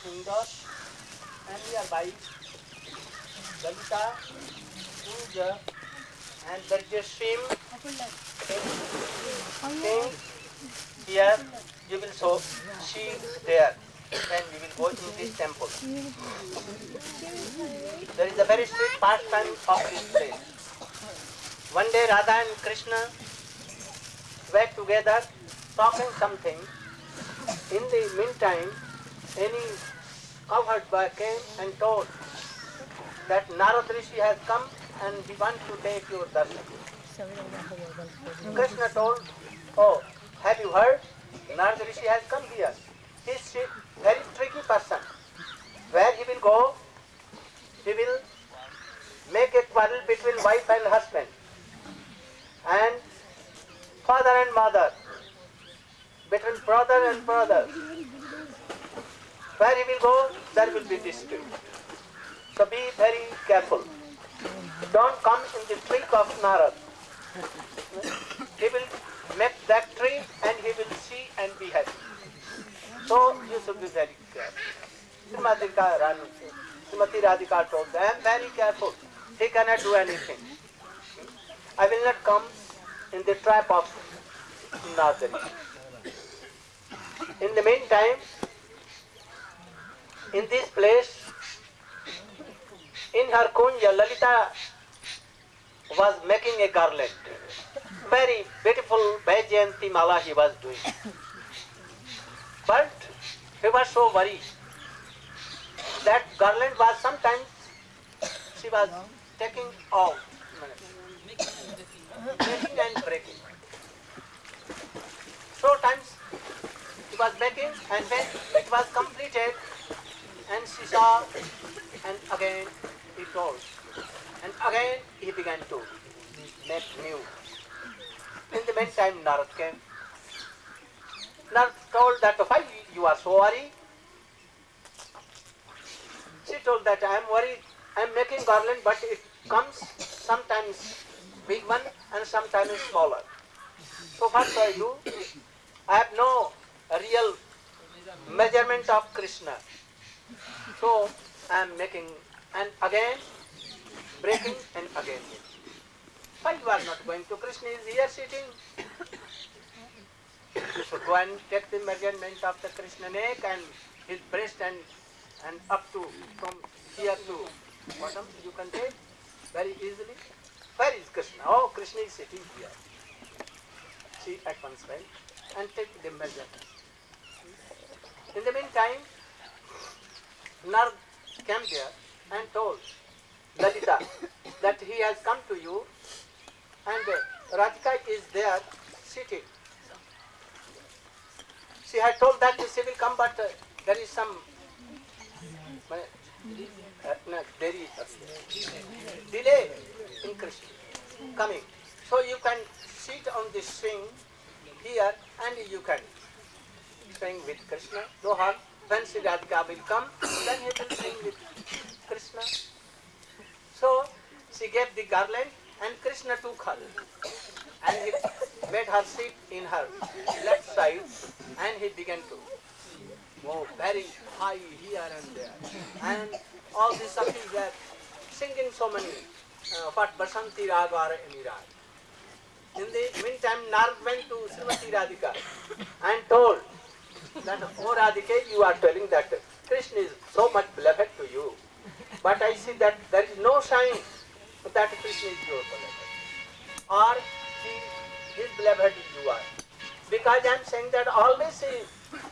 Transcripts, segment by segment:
Kunda and nearby Lalita Kunja and a stream here you will see there when we will go to this temple. There is a very strict pastime of this place. One day Radha and Krishna were together talking something. In the meantime, any cowherd boy came and told that Narad Rishi has come and he wants to take your darshan. Krishna told, oh, have you heard? Narad Rishi has come here. He is a very tricky person. Where he will go, he will make a quarrel between wife and husband and father and mother, between brother and brother. Where he will go, there will be dispute. So be very careful. Don't come in the trick of Narad. He will make that tree and he will see and be happy. So you should be very careful. Srimati Rani, Srimati Radhika told them, very careful. He cannot do anything. I will not come in the trap of Nadari. In the meantime, in this place, in her kunja, Lalita was making a garland. Very beautiful Vaijayanti mala he was doing. But he was so worried that garland was sometimes she was taking off, making and breaking. So times he was making and when it was completed and she saw and again he told and again he began to make new. In the meantime Narad came. Narad told that why you are so worried? She told that I am worried, I am making garland but it comes sometimes big one and sometimes smaller. So what do I do? I have no real measurement of Krishna. So I am making and again breaking and again. Why you are not going to Krishna is here sitting? You should go and take the measurement of the Krishna neck and his breast and and up to from here to bottom you can take very easily. Where is Krishna? Oh, Krishna is sitting here. She at once went and take the measurement. In the meantime, Narad came there and told Lalita that he has come to you and Radhika is there sitting. She had told that she will come but uh, there is some uh, no, there is delay in Krishna coming. So you can sit on this swing here and you can swing with Krishna. No harm. When Sri Radhika will come, then he will swing with Krishna. So she gave the garland and Krishna took her and he made her sit in her left side and he began to go very high here and there. And all the Sakhis were singing so many, uh, Basanti Rag or any rag. In the meantime, Narad went to Srimati Radhika and told that, oh Radhika, you are telling that Krishna is so much beloved to you. But I see that there is no sign that Krishna is your beloved. Or he, his beloved you are. Because I am saying that always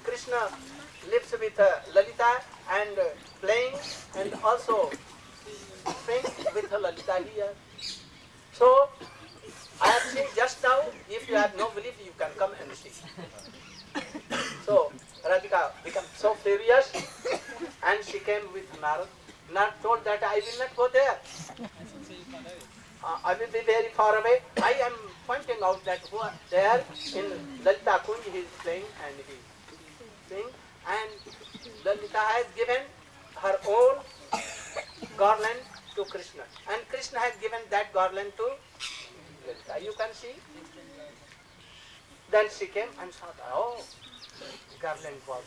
Krishna lives with uh, Lalita and uh, playing and also sings with Lalita here. So I have seen just now, if you have no belief, you can come and see. So Radhika became so furious and she came with Narad. Narad told that I will not go there. Uh, I will be very far away. I am pointing out that who are there in Lalita Kunj he is playing and he is sing and Lalita has given her own garland to Krishna and Krishna has given that garland to Lalita. You can see. Then she came and saw oh, garland was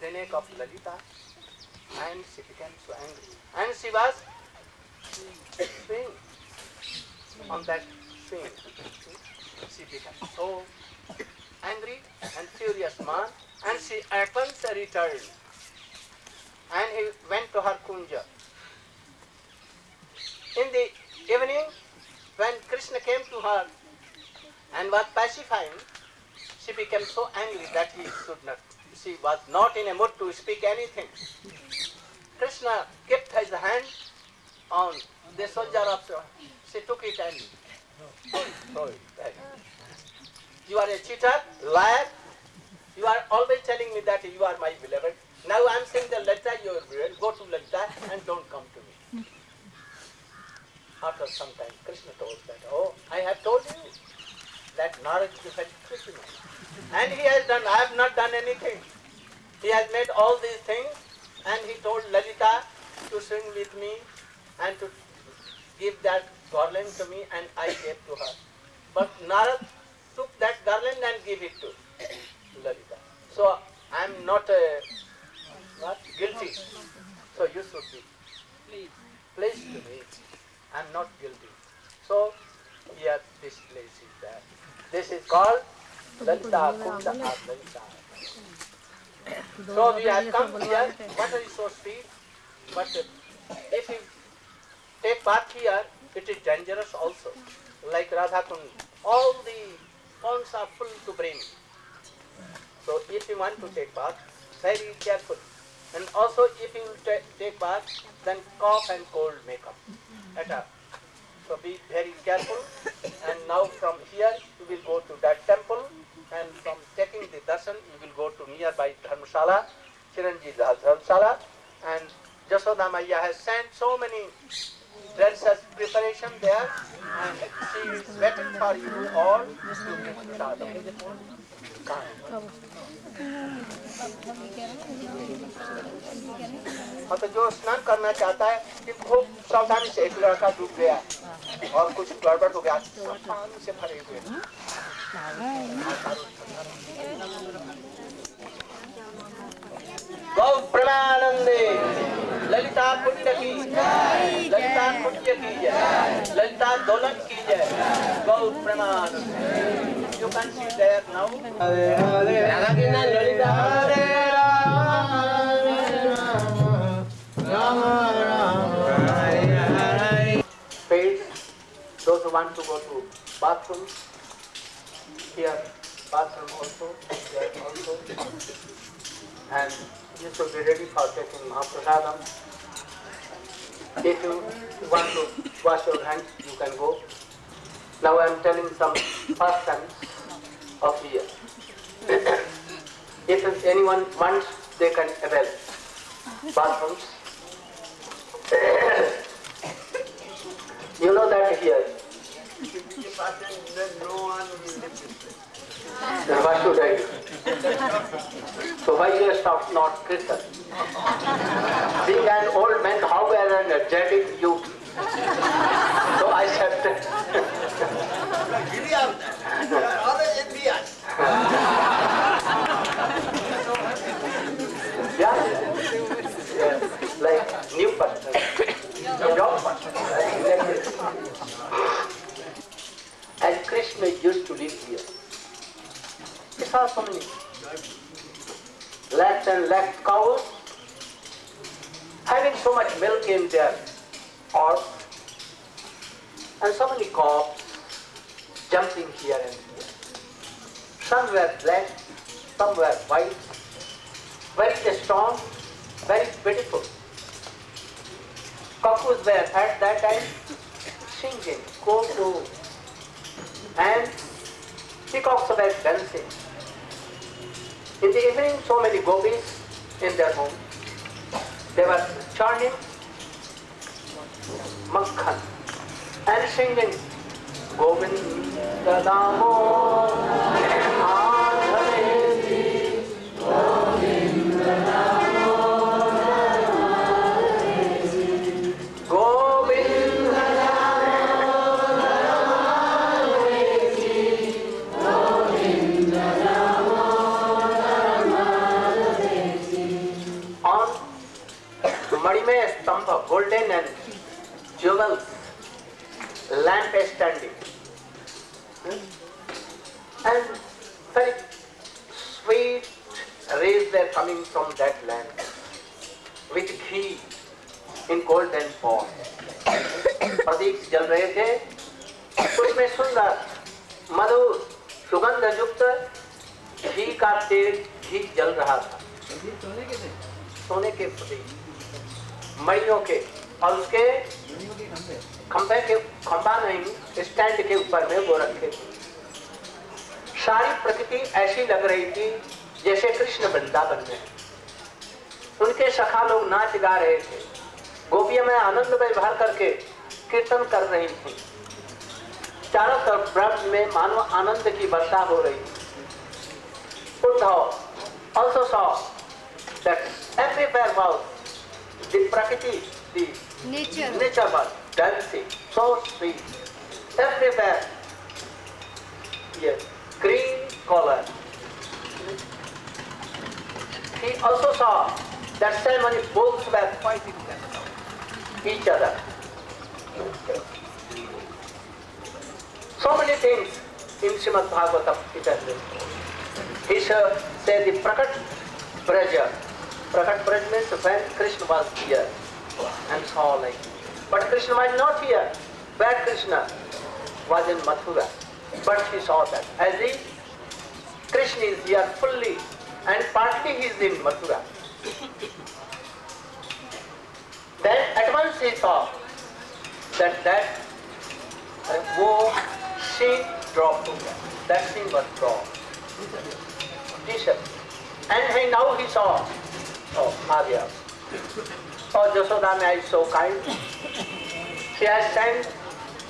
the neck of Lalita. And she became so angry. And she was swing on that swing. She became so angry and furious man. And she at once returned. And he went to her kunja. In the evening, when Krishna came to her and was pacifying, she became so angry that he should not, she was not in a mood to speak anything. Krishna kept his hand on the soldier of she took it and back. You are a cheater, liar. You are always telling me that you are my beloved. Now I am saying the letter you are beloved. Go to Lalita and don't come to me. After some time, Krishna told that, oh, I have told you that Narad is Krishna. And he has done, I have not done anything. He has made all these things and he told Lalita to sing with me and to give that garland to me and I gave to her. But Narad took that garland and gave it to Lalita. So I am not uh, not guilty. So you should be pleased to me. I am not guilty. So here this place is there. This is called Lalita Kunda Lalita. So we have come here, water is so sweet, but if you take bath here, it is dangerous also. Like Radha Kund, all the ponds are full to brim. So if you want to take bath, very careful. And also if you take bath, then cough and cold may come. So be very careful. And now from here you will go to that temple and from taking the darshan you will go to nearby Dharmashala, Chiranji Dharmashala and Jasoda Maya has sent so many dressers preparation there and she is waiting for you all to get started. हाँ तो जो स्नान करना चाहता है कि खूब सावधानी से एक लड़का डूब गया और कुछ गड़बड़ हो गया से भरे हुए गौ प्रणानंदे ललिता पुण्य की ललिता पुण्य की जय। ललिता दौलत की जय। गौ प्रणानंद you can see there now Hare Hare Radha Lalita. Hare want to go to bathroom here bathroom also there also and you should be ready for taking Mahaprasadam. If you want to wash your hands, you can go. Now I am telling some pastimes of here. if anyone wants, they can avail bathrooms. you know that here. Then why I? So why you stop not Christian? Being an old man, how an energetic you. So I said, yeah, yeah, like new person, young person. like this. Krishna used to live here. He saw so many lakhs and lakhs cows having so much milk in their horse and so many calves jumping here and here. Some were black, some were white, very strong, very beautiful. Cuckoos were at that time singing, go go, and peacocks were dancing. In the evening, so many gopis in their home. They were churning makhan and singing Govinda Damo golden and jewels, lamp standing. Hmm? And very sweet rays were coming from that lamp with ghee in golden form. प्रदीप जल रहे थे उसमें सुंदर मधुर सुगंध युक्त घी का तेल घी जल रहा था सोने के प्रदीप मड़ियों के और उसके खंभे के खंभा नहीं स्टैंड के ऊपर में वो रखे। सारी प्रकृति ऐसी लग रही थी जैसे कृष्ण वृंदावन में। उनके सखा लोग नाच गा रहे थे। गोपियाँ में आनंद व्यवहार करके कीर्तन कर रही थी। चारों तरफ़ ब्रह्म में मानव आनंद की वर्षा हो रही Uddhava also saw that everywhere was the prakriti, the nature nature was dancing, so sweet. Everywhere, yes, green color. He also saw that so many bulls were fighting each other. So many things in Srimad Bhagavatam it has been. He said the Prakat Braja. Prakat Braja means when Krishna was here and so like But Krishna was not here. Where Krishna was in Mathura. But he saw that. As if Krishna is here fully and partly he is in Mathura. then at once he saw that that uh, she dropped. That thing was dropped. And he, now he saw oh, Maria. Oh, Jasoda Mai is so kind. She has sent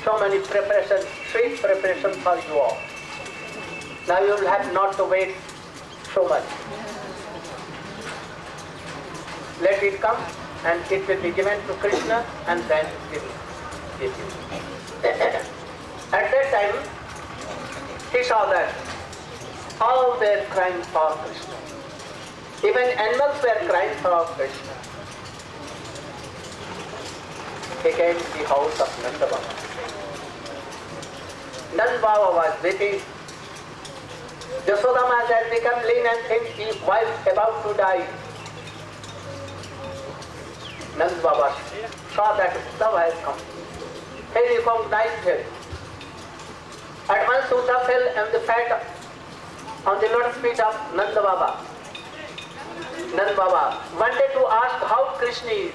so many preparations, sweet preparations for you all. Now you will have not to wait so much. Let it come and it will be given to Krishna and then he will give you. At that time, he saw that all were crying for Krishna. Even animals were crying for Krishna. To the house of Nanda Baba. Nanda Baba was weeping. Jasoda Mata had become lean and thin, his wife about to die. Nanda Baba saw that Uddhava has come. He recognized him. At once Uddhava fell on the fat on the lotus feet of Nanda Baba. Nanda Baba wanted to ask how Krishna is.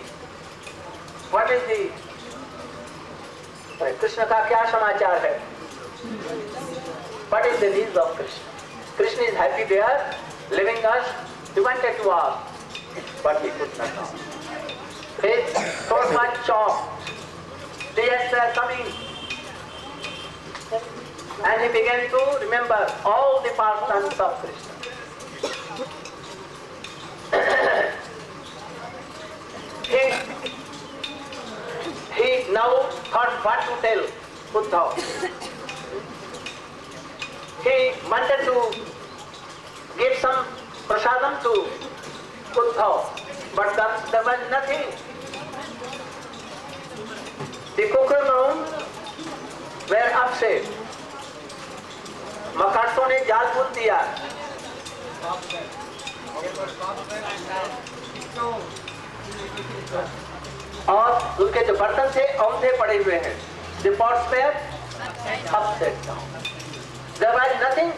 What is the अरे कृष्ण का क्या समाचार है What is the needs of Krishna? Krishna is happy there, living us. He wanted to ask, but he could not ask. His throat was chopped. Tears were coming. And he began to remember all the pastimes of Krishna. he, he now thought what to tell Uddhav. He wanted to give some prasadam to Uddhav, but there, there was nothing. The Kukurmaun were upset. मकासों ने जाल बुन दिया और उनके जो बर्तन थे, औंधे पड़े हुए हैं। रिपोर्ट्स पे upset nothing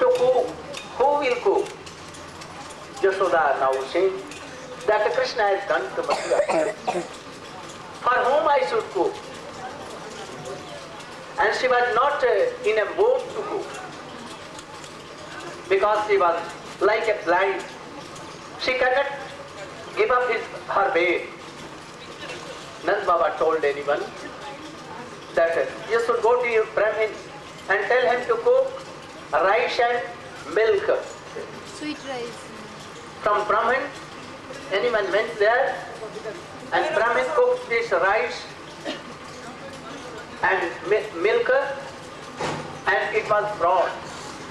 to who will go Yashoda now say that Krishna has done to Mathura for home I should go and she was not in a mood to go because she was like a blind she can give up her way Nand Baba told anyone that you should go to your Brahmin and tell him to cook rice and milk. Sweet rice. From Brahmin, anyone went there and Brahmin cooked this rice and milk and it was brought.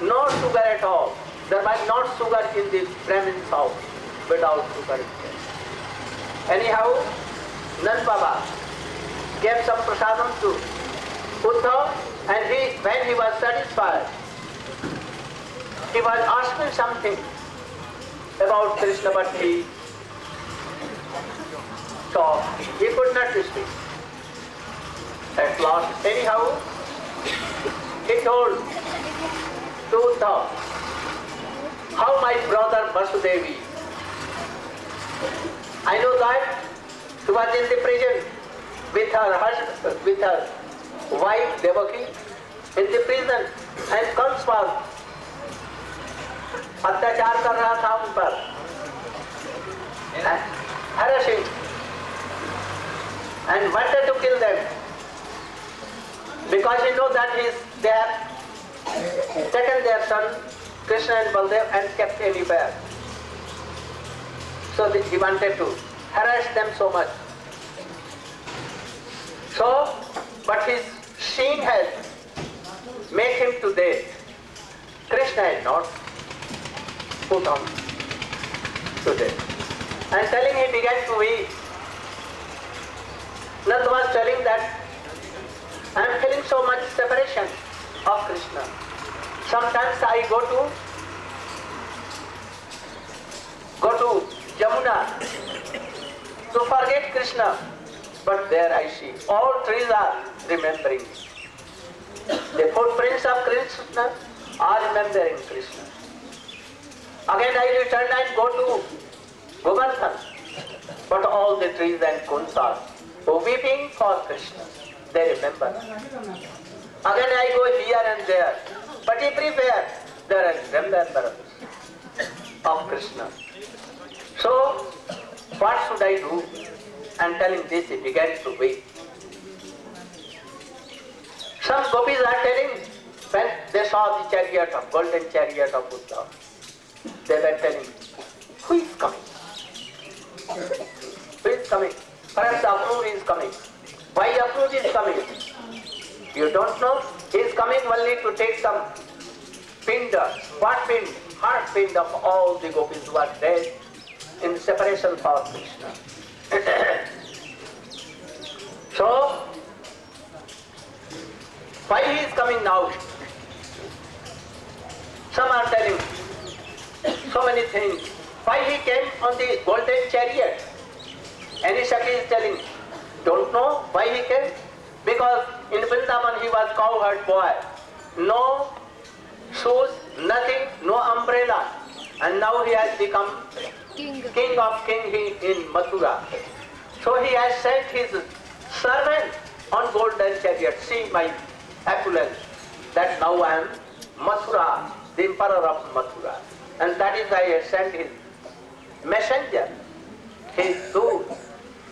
No sugar at all. There was not sugar in the Brahmin's house without sugar. Anyhow, Nand Baba gave some prasadam to Uddhav and he, when he was satisfied, he was asking something about Krishna but he so he could not speak. At last, anyhow, he told to Uddhav how my brother Vasudevi I know that she was in the prison with her husband, with her wife Devaki in the prison and Kans was अत्याचार कर रहा था उन पर harassing and wanted to kill them because he know that he's, they have taken their son Krishna and Baldev and kept anywhere. So he wanted to harass them so much. So, but his sin has made him to death. Krishna had not put on to death. And telling he began to weep. Nand was telling that I am feeling so much separation of Krishna. Sometimes I go to go to Jamuna to forget Krishna, but there I see all trees are remembering. The footprints of Krishna are remembering Krishna. Again I return and go to Govardhan, but all the trees and kunds are weeping for Krishna. They remember. Again I go here and there, but everywhere there are remembrance of Krishna. So, what should I do? And telling this, he began to weep. Some gopis are telling, when they saw the chariot of golden chariot of Uddhav, they were telling, who is coming? Who is coming? Perhaps Akrur is coming. Why Akrur is coming? You don't know? He is coming only to take some pinda. What pind? Heart pind of all the gopis who are dead in separation for Krishna. so, why he is coming now? Some are telling so many things. Why he came on the golden chariot? Any Shakti is telling, don't know why he came? Because in Vrindavan he was cowherd boy. No shoes, nothing, no umbrella. And now he has become King. king of king he in Mathura. So he has sent his servant on golden chariot. See my opulence, that now I am Mathura, the emperor of Mathura. And that is why has sent his messenger, his Dood,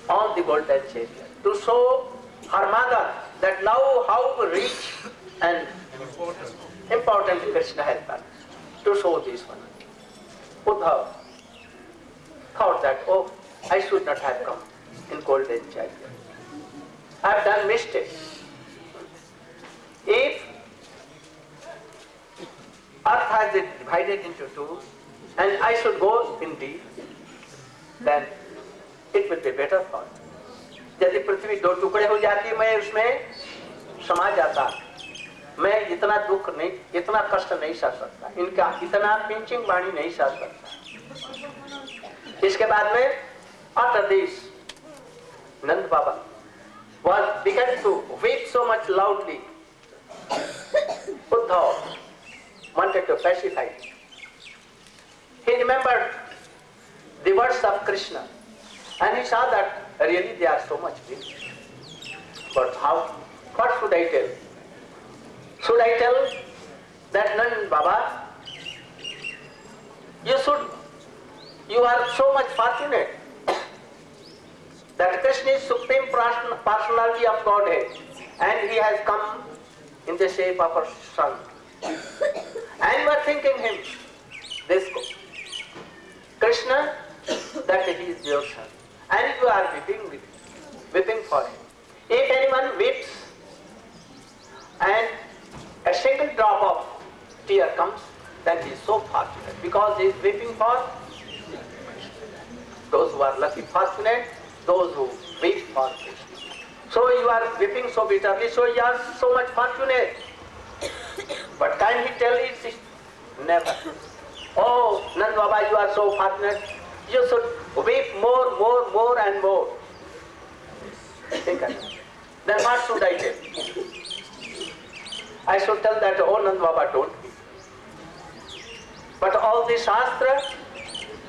on the golden chariot to show her mother that now how rich and important Krishna has done. To show this one. Uddhav thought that, oh, I should not have come in golden chariot. I have done mistake. If earth has it divided into two, and I should go in deep, then it will be better for me. यदि पृथ्वी दो टुकड़े हो जाती मैं उसमें समा जाता मैं इतना दुख नहीं इतना कष्ट नहीं सह सकता इनका इतना पिंचिंग वाणी नहीं सह सकता इसके बाद में this Nand Baba was began to weep so much loudly Uddhav wanted to pacify he remembered the words of Krishna and he saw that really they are so much big but how what should I tell should I tell that Nand Baba you should you are so much fortunate that Krishna is supreme personality of Godhead and he has come in the shape of a son. And you are thinking him, this Krishna, that he is your son. And you are weeping weeping for him. If anyone weeps and a single drop of tear comes, then he is so fortunate because he is weeping for those who are lucky, fortunate, those who weep for Krishna. So you are weeping so bitterly, so you are so much fortunate. But can he tell it? This- Never. Oh, Nand Baba, you are so fortunate. You should weep more, more, more and more. Think. Then what should I tell? I should tell that, oh Nand Baba, don't. But all the Shastra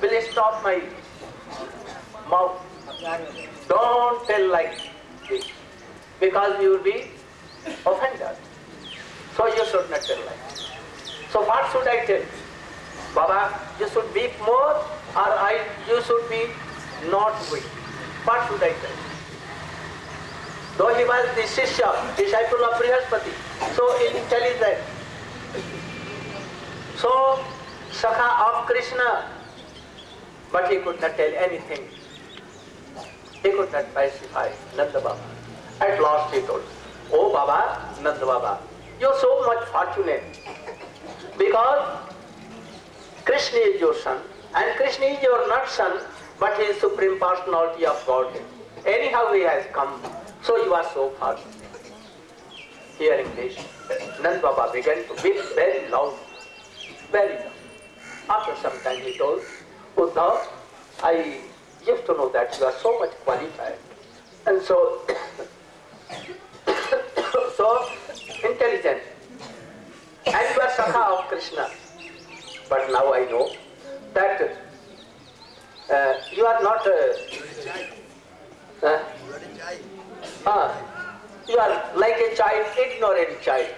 will stop my mouth. Don't tell like this. Because you will be offended. So you should not tell like this. So what should I tell? Baba, you should weep more or I you should be not weep. What should I tell? Though he was the Shishya, disciple of Brihaspati, so intelligent. So Sakha of Krishna, but he could not tell anything. He could not pacify Nanda Baba. At last he told, Oh Baba, Nanda Baba, you're so much fortunate because Krishna is your son and Krishna is your not son but he is supreme personality of Godhead. Anyhow he has come, so you are so fortunate. Hearing this, Nand Baba began to weep very loud, very loud. After some time he told, Uddhav, I used to know that you are so much qualified and so so intelligent and you are Sakha of Krishna. But now I know that uh, you are not uh, uh, you are like a child, ignorant child.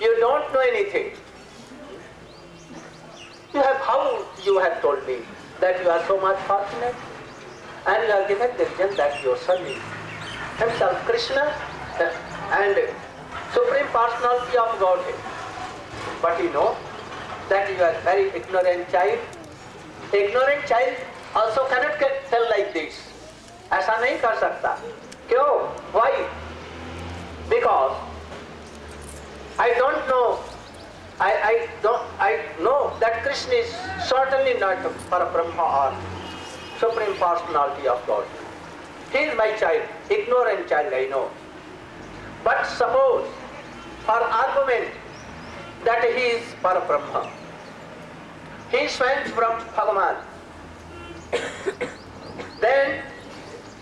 You don't know anything. You have how you have told me that you are so much fortunate and you are given the reason that your son is himself Krishna uh, and Supreme Personality of Godhead. But you know that you are very ignorant child. Ignorant child also cannot get tell like this. ऐसा नहीं कर सकता क्यों why because I don't know I, I don't I know that Krishna is certainly not Parabrahma or Supreme Personality of God. He is my child, ignorant child I know. But suppose for argument that he is Parabrahma. He is from Bhagavan. then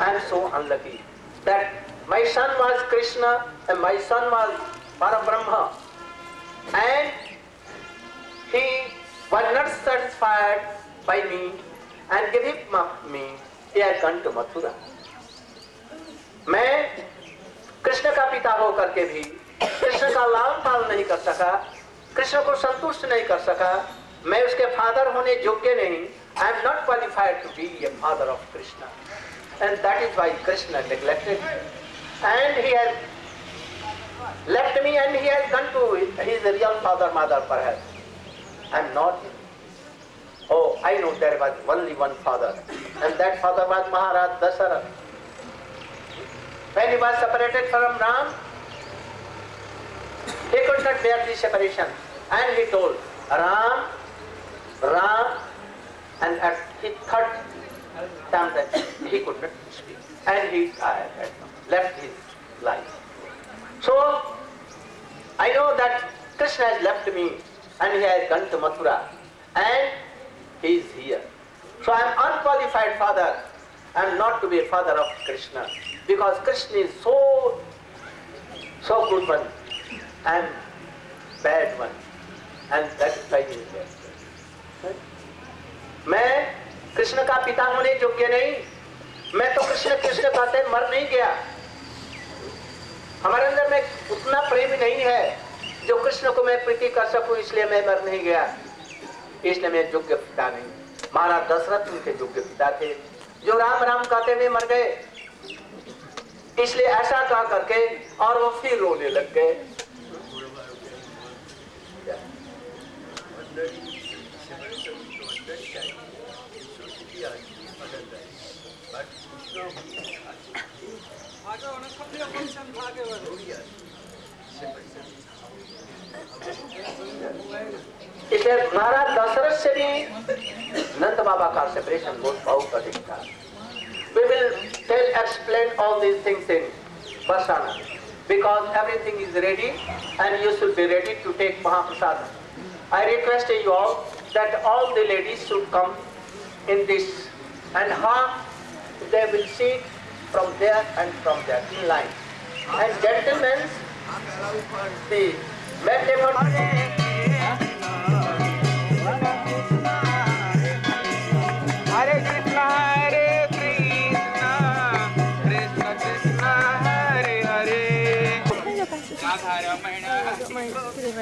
I am so unlucky that my son was Krishna and my son was Parabrahma. And he was not satisfied by me and gave him me. He had gone to Mathura. मैं कृष्ण का पिता होकर के भी कृष्ण का लाल पाल नहीं कर सका कृष्ण को संतुष्ट नहीं कर सका मैं उसके फादर होने योग्य नहीं I am not qualified to be a father of Krishna and that is why Krishna neglected and he has left me and he has gone to his real father mother i am not oh i know there was only one father and that father was maharaj dasarath when he was separated from ram he could not bear the separation. And he told ram ram and at his third time that he could not speak. And he died, left his life. So i know that krishna has left me and he has gone to mathura. And he is here so i am unqualified father i am not to be a father of krishna because krishna is so so good one I am bad one and that is why he is there मैं कृष्ण का पिता होने योग्य नहीं मैं तो कृष्ण कृष्ण कहते मर नहीं गया हमारे अंदर में उतना प्रेम नहीं है जो कृष्ण को मैं प्रीति कर सकूँ इसलिए मैं मर नहीं गया इसलिए मैं योग्य पिता नहीं। महाराज दशरथ उनके योग्य पिता थे, जो राम राम कहते हुए मर गए। इसलिए ऐसा कहा करके और वो फिर रोने लग गए। इसलिए महाराज दशरथ से भी नंद बाबा का सेपरेशन बहुत बहुत अधिक था we will tell, explain all these things in Vasana. Because everything is ready and you should be ready to take Mahaprasada. I request you all that all the ladies should come in this and half they will sit from there and from there in line. And gentlemen, the method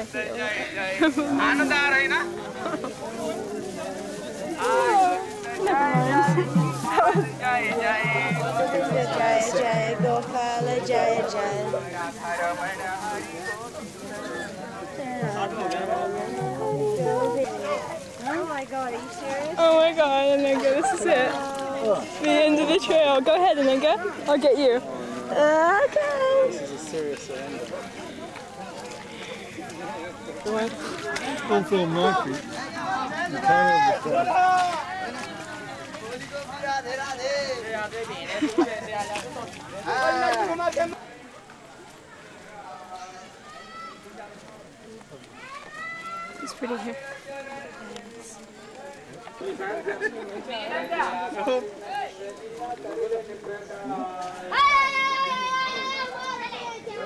Oh my god, are you serious? Oh my god, Ananga, this is it. The end of the trail. Go ahead, Ananga. I'll get you. Okay. This is a serious surrender. Don't. You can't understand. It's pretty here.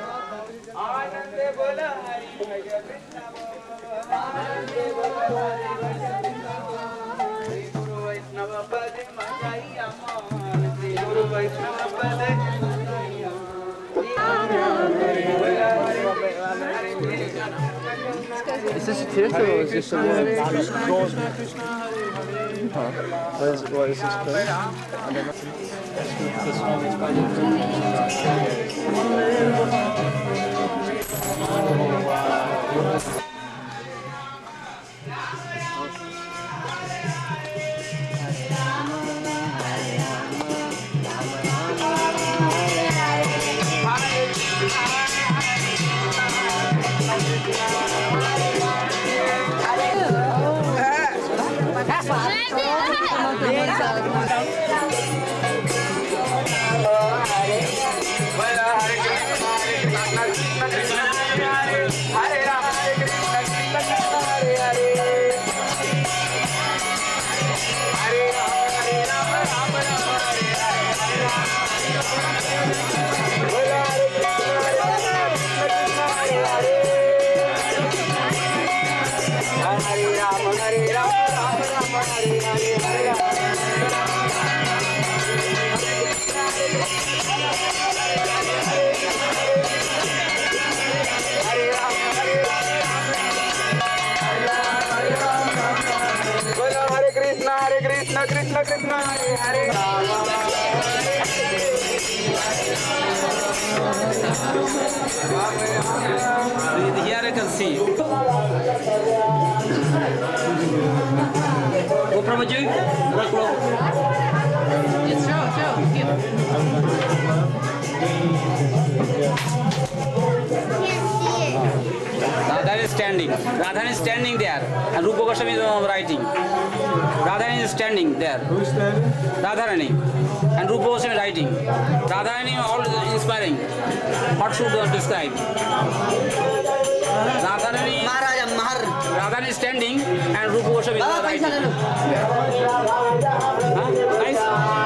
आनंद बोला हरि भज वृंदावन आनंद बोला हरि भज वृंदावन श्री गुरु वैष्णव पद मचाई अमान श्री गुरु वैष्णव पद मचाई Is this a theatre or is this a word? What is, what is this called? This one is by Go, go. Radha is standing. Radha is standing there. And Rupa Goswami is uh, writing. Radha is standing there. Who's standing? Radharani. And Rupa Goswami writing. Radharani all inspiring. What should uh, describe? Radharani. Radharani is standing and Rupa Goswami is. Huh? Nice.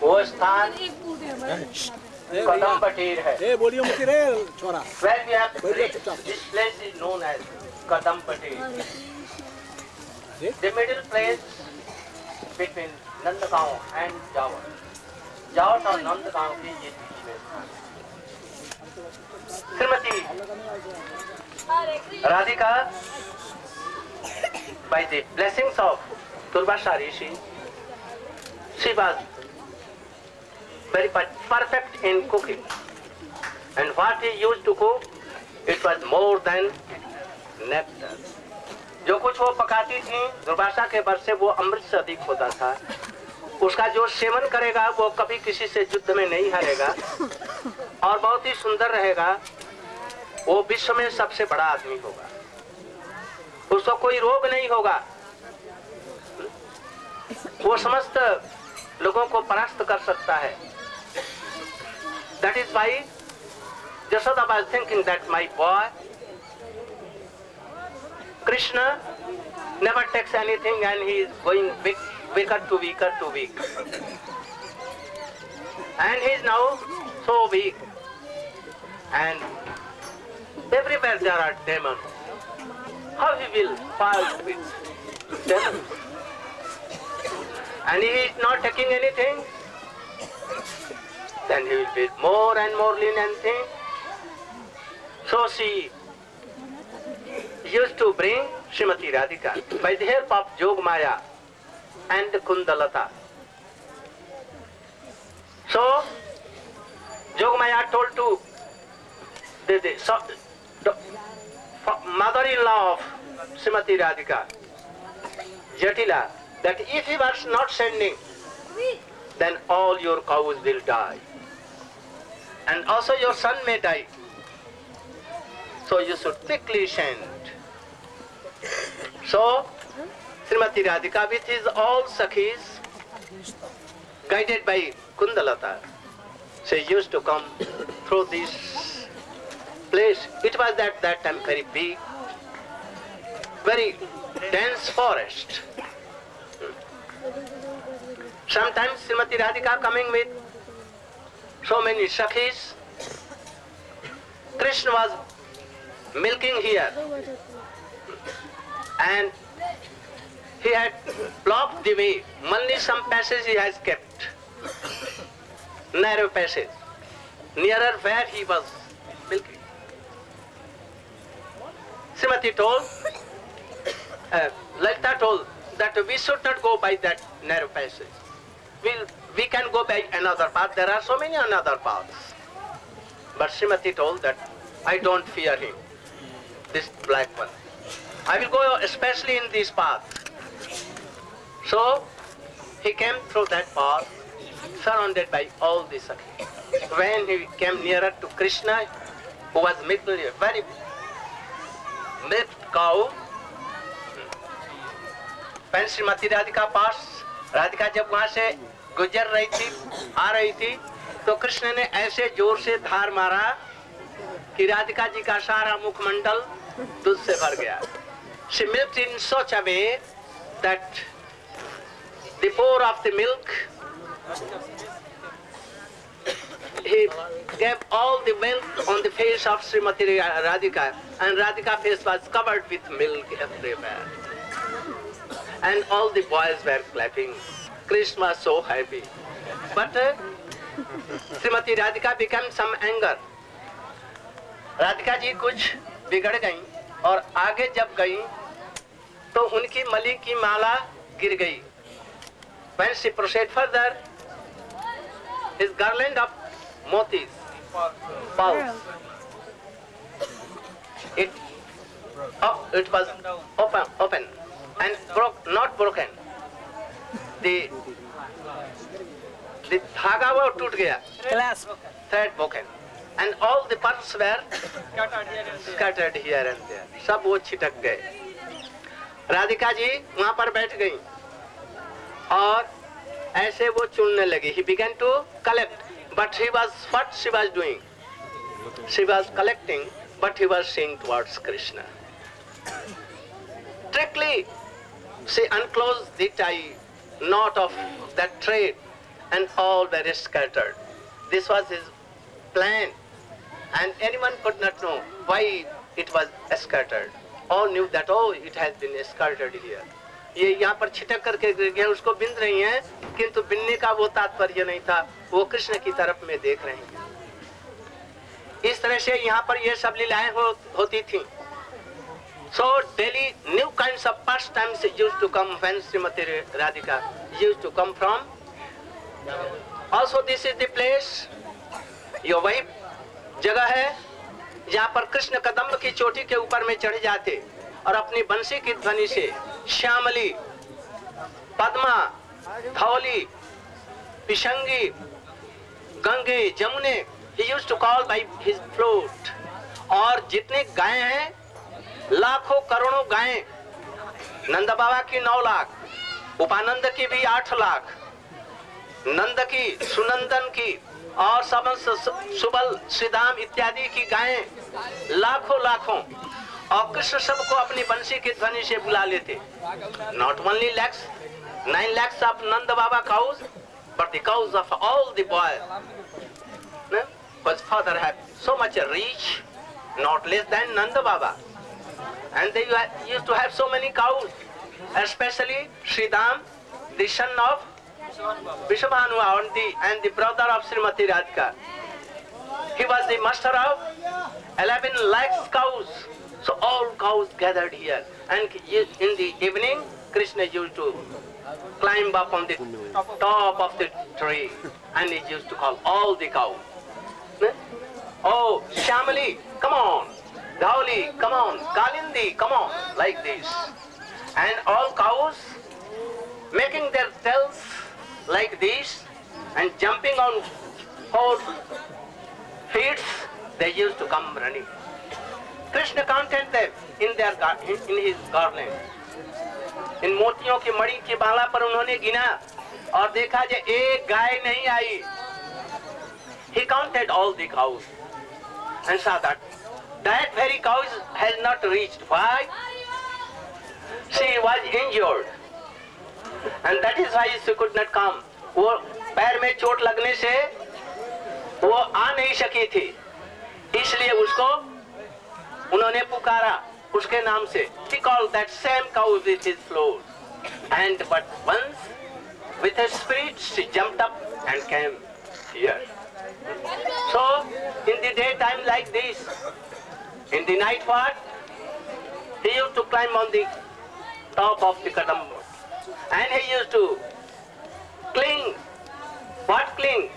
वो स्थान कदम पटीर है। ए बोलियो मुझे रे छोरा। Where we have this place is known as Kadam Patir the middle place between Nandgaon and Javar Javar और नंदगांव के ये बीच में। Shrimati Radhika by the blessings of Turbashari Rishi, Shrivas very per- perfect in cooking. And what he used to cook, it was more than nectar. जो कुछ वो पकाती थी दुर्भाषा के वर्ष से वो अमृत से अधिक होता था। उसका जो सेवन करेगा वो कभी किसी से युद्ध में नहीं हारेगा। और बहुत ही सुंदर रहेगा वो विश्व में सबसे बड़ा आदमी होगा। उसको कोई रोग नहीं होगा। वो समस्त लोगों को परास्त कर सकता है। That is why Jashoda was thinking that my boy Krishna never takes anything and he is going weak, weaker to weaker to weak. And he is now so weak. And everywhere there are demons. How he will fight with demons? And he is not taking anything, then he will be more and more lenient. So she used to bring Srimati Radhika by the help of Jogmaya and Kundalata. So Jogmaya told to the, the, so, the mother-in-law of Srimati Radhika, Jatila, that if he was not sending, then all your cows will die. And also your son may die. So you should quickly send. So, Srimati Radhika with his all Sakhis, guided by Kundalata, she used to come through this place. It was at that time very big, very dense forest. Sometimes Srimati Radhika coming with so many Sakhis. Krishna was milking here and he had blocked the way. Only some passage he has kept. Narrow passage. Nearer where he was milking. Srimati told, uh, Lalita told that we should not go by that narrow passage. We'll, we can go by another path. There are so many another paths. But Srimati told that I don't fear him, this black one. I will go especially in this path. So he came through that path, surrounded by all the Sakhi. When he came nearer to Krishna, who was milking a very milked cow, when Shrimati Radhika पास राधिका जब वहां से गुजर रही थी आ रही थी तो कृष्ण ने ऐसे ज़ोर से धार मारा कि राधिका जी का सारा मुखमंडल दूध से भर गया She milked in such a way that the pour of the milk he gave all the milk on the face of Srimati Radhika and Radhika face was covered with milk everywhere. And all the boys were clapping. Krishna so happy. But uh, Srimati Radhika became some anger. Radhika ji कुछ बिगड़ गई और आगे जब गई तो उनकी मली की माला गिर गई When she proceeded further, his garland of motis, pearls, it, oh, it was open, open and broke, not broken. the thaga wo toot gaya clasp thread broken and all the parts were scattered here and there sab wo chitak gaye radhika ji wahan par baith gayi aur aise wo chunne lagi he began to collect but he was what she was doing she was collecting but he was seeing towards krishna strictly she unclosed the tie knot of that thread and all were scattered this was his plan and anyone could not know why it was scattered all knew that oh it has been scattered here ये यहाँ पर छिटक करके गिर गया उसको बिंद रही हैं किंतु बिनने का वो तात्पर्य नहीं था वो कृष्ण की तरफ़ में देख रहे हैं इस तरह से यहाँ पर ये सब लीलाएँ हो, होती थी daily new kind of pastimes use to come when Shrimati Radhika use to come from also this is the place ये वही जगह है, जहाँ पर कृष्ण कदम्ब की चोटी के ऊपर में चढ़ जाते और अपनी बंसी की ध्वनि से श्यामली, Padma, Dhauli, पिशंगी, Gange, जमुने, he used to call by his flute और जितने गाय हैं लाखों करोड़ों गायें नंद बाबा की नौ लाख उपानंद की भी आठ लाख नंद की सुनंदन की और समस्त सुबल श्रीदाम इत्यादि की गायें लाखों लाखों। और कृष्ण सबको अपनी बंसी की ध्वनि से बुला लेते। Not only lakhs nine lakhs of Nand Baba cows but the of all the boy father had so much reach, not less than Nanda Baba. And they used to have so many cows, especially Sridham, the son of Vrishabhanu and the, and the brother of Srimati Radhika. He was the master of 11 lakhs cows. So all cows gathered here. And in the evening, Krishna used to climb up on the top of the tree and he used to call all the cows. Hmm? Oh, Shamali, come on. Dhauli, come on. Kalindi, come on. Like this. And all cows making their tails like this and jumping on four feet, they used to come running. Krishna counted them in their in, in his garland. इन मोतियों की मणि की माला पर उन्होंने गिना और देखा जे एक गाय नहीं आई He counted all the cows and saw that that very cow has not reached. Why? She was injured. And that is why she could not come. वो पैर में चोट लगने से वो आ नहीं सकी थी इसलिए उसको उन्होंने पुकारा उसके नाम से he called that same cow with his float and but once with her spirit she jumped up and came here so in the daytime like this in the night what he used to climb on the top of the kadamba and he used to cling what cling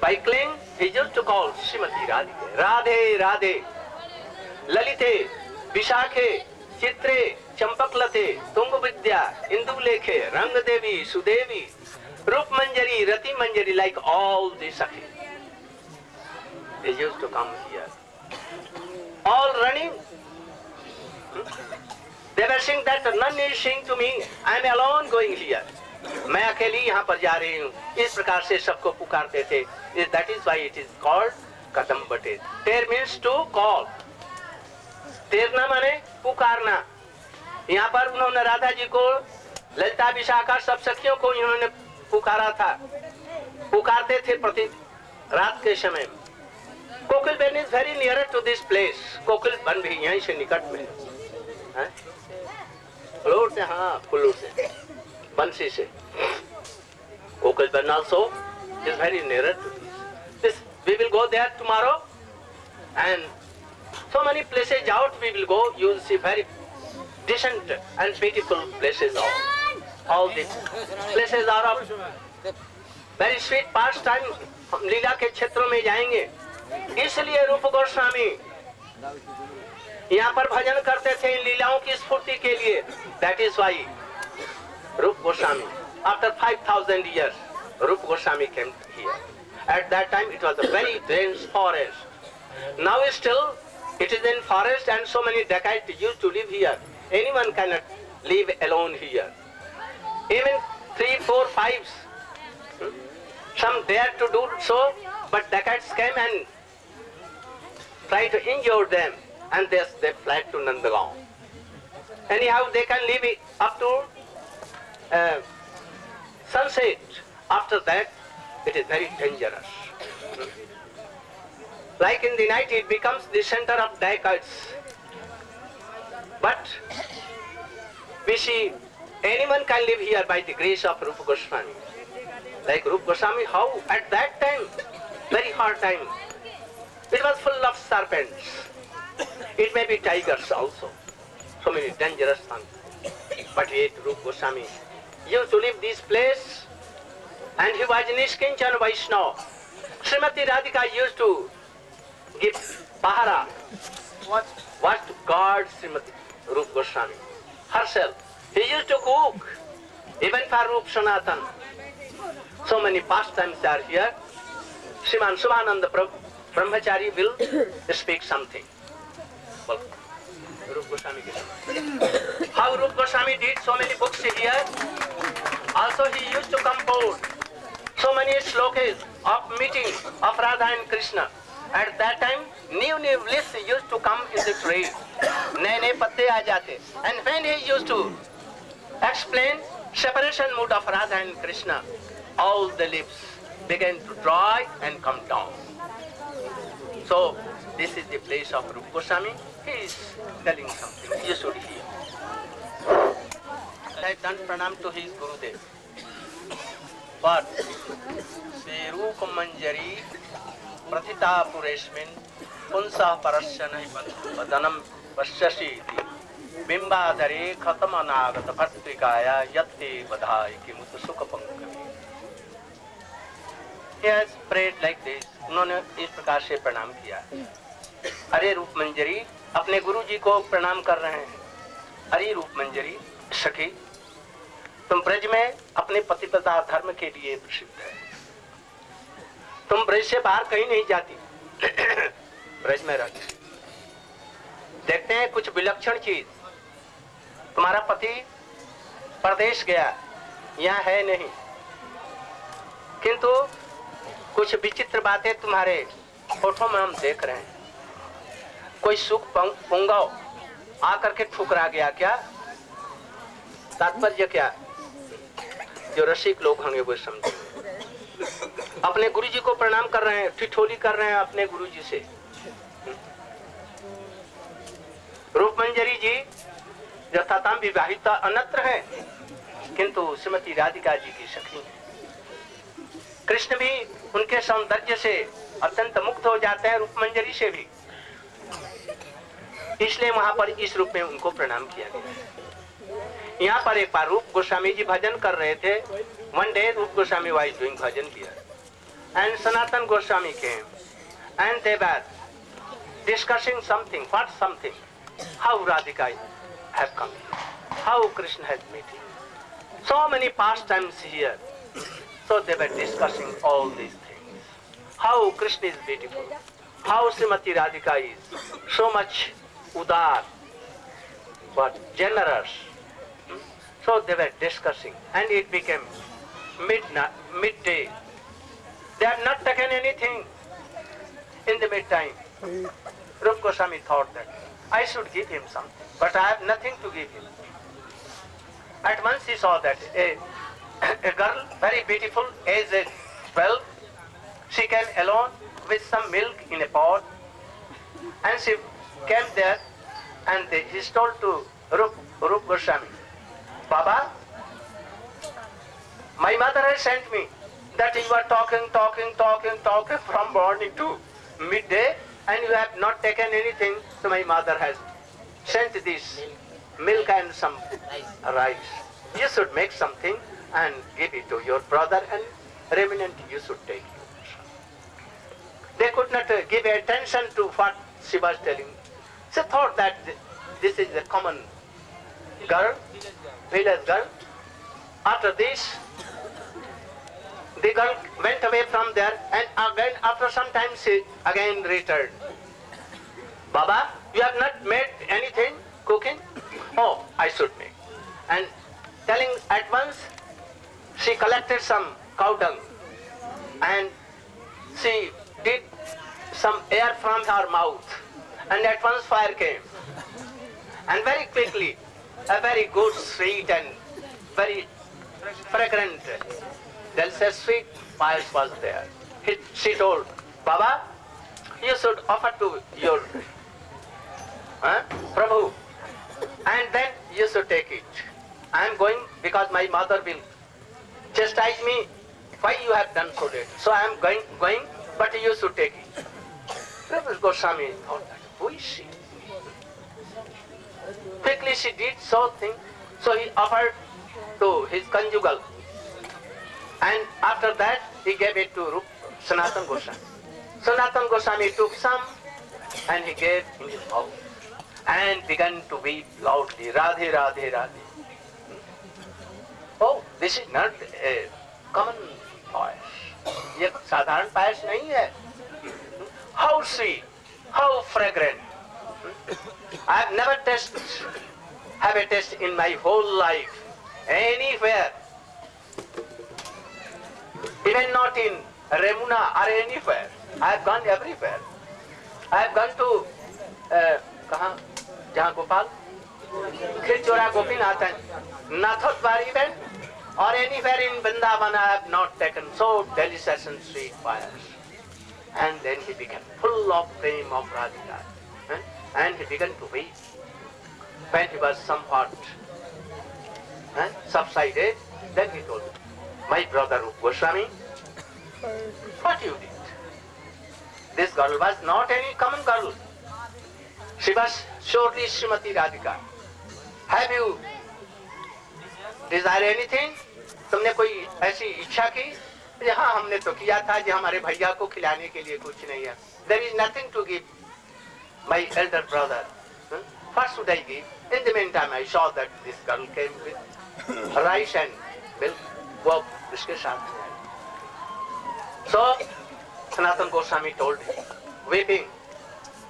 by cling he used to call Srimati Radhe Radhe Radhe चंपकलते तुंग विद्या इंदु लेखे रंग देवी सुदेवी रूप मंजरी रति मंजरी like all the sakhi they used to come here all running. They were saying that none is saying to me, I am alone going here. मैं अकेली यहाँ पर जा रही हूँ। इस प्रकार से सबको पुकारते थे। That is why it is called Kadam Bate. Ter means to call तेरना माने पुकारना। यहाँ पर उन्होंने राधा जी को ललिता विशाखा सब सखियों को इन्होंने पुकारा था। पुकारते थे प्रति रात के समय में। Kokil Ban is very near to this place Kokil Ban भी यहीं से निकट में। से हाँ कुल्लू से। बंसी से। Kokil Ban also is very near to this we will go there tomorrow and so many places out we will go you see very decent and beautiful places of all this places are of very sweet past time लीला के क्षेत्रों में जाएँगे। इसलिए रूप गोस्वामी, यहाँ पर भजन करते थे इन लीलाओं की स्फूर्ति के लिए। That is why Rup Goswami after five thousand in Rup Goswami came at that time it was a very dense forest now still it is in forest and so many dacoit use to live here any one can not live alone here even three four five some there to do so but dacoits came and tried to injure them and they, they fled to Nandagaon. Anyhow, they can live it up to uh, sunset. After that, it is very dangerous. Like in the night, it becomes the center of dacoits. But we see anyone can live here by the grace of Rupa Goswami. Like Rupa Goswami, how at that time, very hard time, it was full of serpents. It may be tigers also. So many dangerous things. But yet Rupa Goswami used to leave this place and he was Nishkinchan Vaishnava. Srimati Radhika used to give pahara, what, what to guard Srimati Rupa Goswami herself. He used to cook, even for Rup Sanatan. So many pastimes are here. Sriman Subhananda Prabhu Brahmachari will speak something. Well, Rup Goswami ke How Rup Goswami did so many books here. Also he used to compose so many slokas of meeting of Radha and Krishna. At that time, new new lists used to come in the trade. नए नए पत्ते आ जाते. And when he used to explain separation mood of Radha and Krishna, all the lips began to dry and come down. So, this is the place of Rupa Goswami. He is telling something. You should hear. I done pranam to his Gurudev. But, Serup Manjari Pratita Puresmin Punsa Parasya Nahi Vadanam Vasyasi iti बिंबाधरे खतम अनागत भर्तिकाया यत्ते बधाई कि मुत सुख पंकवी Like उन्होंने इस प्रकार से प्रणाम किया। अरे रूप मंजरी अपने गुरु जी को प्रणाम कर रहे हैं। अरे रूप मंजरी सखी, तुम ब्रज में अपने पतिपता धर्म के लिए प्रसिद्ध है। तुम ब्रज से बाहर कहीं नहीं जाती। ब्रज में रहती। देखते हैं कुछ विलक्षण चीज़। तुम्हारा पति परदेश गया, यहाँ है नहीं। किंतु कुछ विचित्र बातें तुम्हारे फ़ोटो में हम देख रहे हैं। कोई सुख पुंगाओ आकर के ठुकरा गया क्या? तात्पर्य क्या? जो रसिक लोग होंगे वो समझे। अपने गुरु जी को प्रणाम कर रहे हैं, ठिठोली कर रहे हैं अपने गुरु जी से। रूप मंजरी जी, यथाताम विवाहित अनत्र है, किंतु श्रीमती राधिका जी की सखी। है कृष्ण भी उनके सौंदर्य से अत्यंत मुक्त हो जाते हैं रूप मंजरी से भी इसलिए वहाँ पर इस रूप में उनको प्रणाम किया गया यहाँ पर एक बार रूप गोस्वामी जी भजन कर रहे थे वन डे रूप गोस्वामी वाइज डूइंग भजन किया एंड सनातन गोस्वामी के and they were discussing something what something how Radhika here, how Krishna has met him. So many pastimes here. So they were all these things. How Krishna is beautiful, how Srimati Radhika is so much udar, but generous. Hmm? So they were discussing, and it became midnight, midday. They have not taken anything in the midtime. Rup Goswami thought that I should give him something, but I have nothing to give him. At once he saw that a, a girl, very beautiful, aged 12, she came alone with some milk in a pot, and she came there, and he told to Rup, Rup Goswami, Baba, my mother has sent me that you are talking, talking, talking, talking from morning to midday, and you have not taken anything, so my mother has sent this milk and some rice. You should make something and give it to your brother and remnant you should take. They could not uh, give attention to what she was telling. She thought that th- this is a common girl, village girl. After this, the girl went away from there and again after some time she again returned. Baba, you have not made anything cooking? Oh, I should make. And telling at once, she collected some cow dung and she did some air from her mouth and at once fire came. And very quickly, a very good, sweet and very fragrant, delicious sweet pies was there. He, she told, Baba, you should offer to your huh, Prabhu and then you should take it. I am going because my mother will chastise me why you have done so late. So I am going, going, but he used to take it. Previous Goswami thought that, who is she? Quickly she did something, so he offered to his conjugal. And after that, he gave it to Sanatan Goswami. Sanatan Goswami took some and he gave in his mouth and began to weep loudly, Radhe, Radhe, Radhe. Oh, this is not a common voice. ये साधारण पायस नहीं है। How see how fragrant I have never taste have a taste in my whole life any fair even not in Remuna or any fair I have gone every fair I have gone to कहा? जहाँ Gopal? Khir Chora Gopi Nath Nathdwara event or anywhere in Vrindavan I have not taken so delicious and sweet fires. And then he became full of flame of Radhika. eh? And he began to weep. When he was somewhat eh, subsided, then he told my brother Goswami, what you did? This girl was not any common girl. She was surely Srimati Radhika. Have you desire anything तुमने कोई ऐसी इच्छा की? हाँ हमने तो किया था जी हमारे भैया को खिलाने के लिए कुछ नहीं है। There is nothing to give my elder brother first should I give in the time I saw that this girl came rice and milk वो उसके साथ में I saw Sanatan Goswami told weeping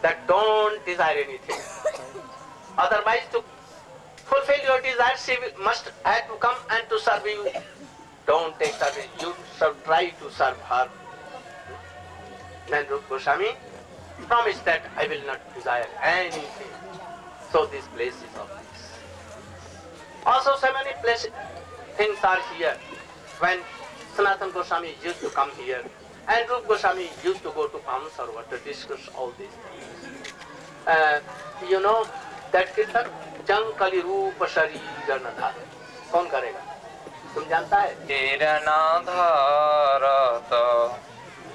that don't desire anything. Otherwise to fulfill your desire, she must have to come and to serve you. Don't take service. You shall try to serve her. Then Rup Goswami promised that I will not desire anything. So this place is of this. Also so many places, things are here. When Sanatan Goswami used to come here, and Rup Goswami used to go to Sarovar to discuss all these things. Uh, you know that kirtan जंग कली रूप शरीर न कौन करेगा? तुम जानता है? किरणाधारत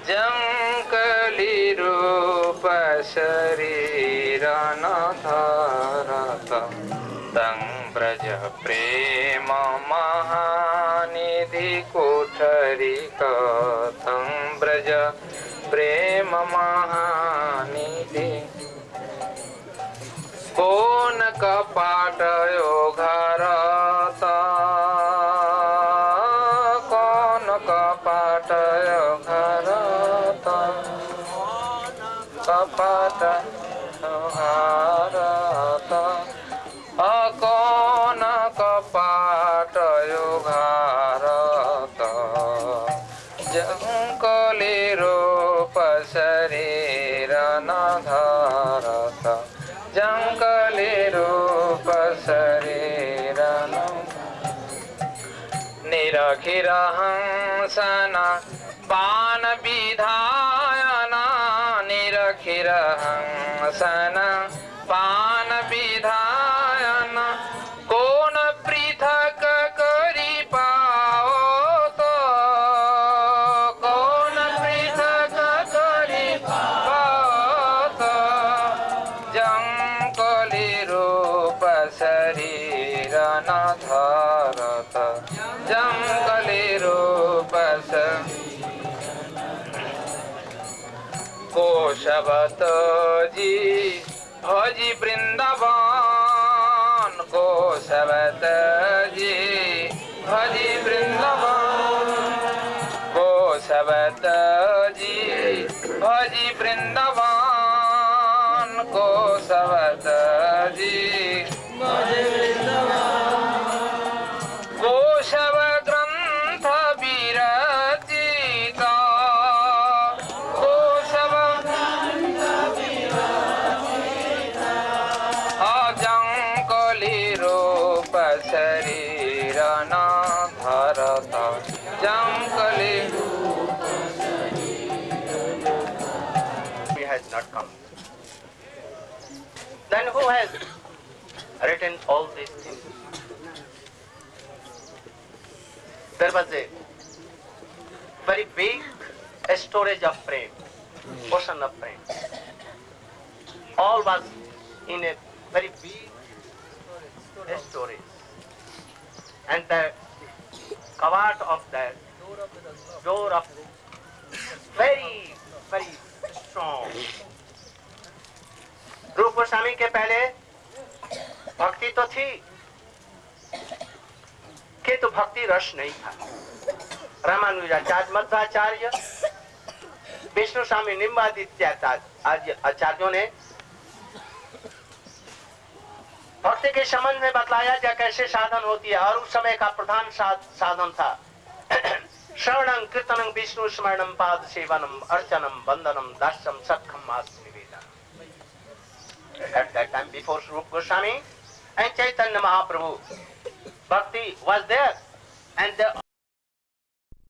जङ्कली रूप शरीर धारत। तं व्रज प्रेम महानिधि कोठरी कथं व्रज प्रेम महानिधि कोन कपाट घर। uh-huh. शबत जी भोजी वृंदावन को शबत जी भोजी वृंदावन को शबत जी भोजी वृंदावन को शबत जी There was a very big storage of prem, ocean of prem. All was in a very big storage. And the kavat of that door of very, very strong. रूप गोस्वामी के पहले भक्ति तो थी किंतु भक्ति रस नहीं था। रामानुजाचार्य मध्वाचार्य विष्णु स्वामी निम्बादित्य आचार्यों ने भक्ति के संबंध में बतलाया जा कैसे साधन होती है, और उस समय का प्रधान साधन था। श्रवणं कीर्तनं, विष्णु स्मरणं, पाद सेवनम अर्चनम वंदनम दास्यम सत्खम मास निवेदन At that time, before Rupa Goswami bhakti was there. And they